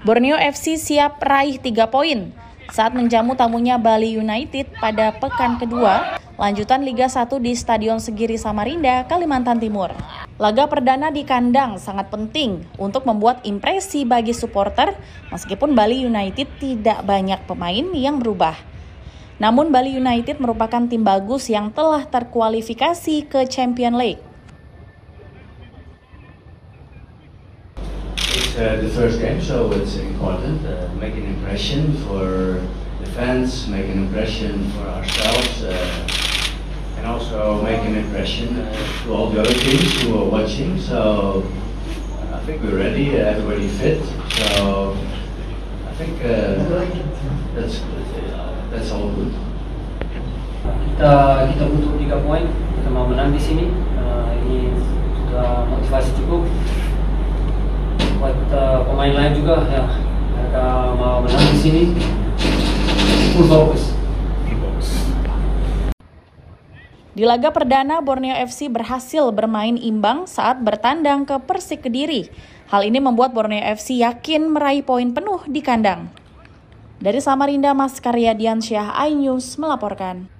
Borneo FC siap raih 3 poin saat menjamu tamunya Bali United pada pekan kedua lanjutan Liga 1 di Stadion Segiri Samarinda, Kalimantan Timur. Laga perdana di kandang sangat penting untuk membuat impresi bagi supporter meskipun Bali United tidak banyak pemain yang berubah. Namun Bali United merupakan tim bagus yang telah terkualifikasi ke Champion League. Uh, the first game, so it's important. Uh, make an impression for the fans, make an impression for ourselves, uh, and also make an impression uh, to all the other teams who are watching. So I think we're ready. Everybody fit. So I think uh, that's that's all good. kita kita butuh tiga poin kita mau menang di sini uh, ini sudah motivasi cukup uh, pemain lain juga ya mereka mau menang di sini full fokus Di laga perdana, Borneo FC berhasil bermain imbang saat bertandang ke Persik Kediri. Hal ini membuat Borneo FC yakin meraih poin penuh di kandang. Dari Samarinda, Mas Karya Diansyah, iNews melaporkan.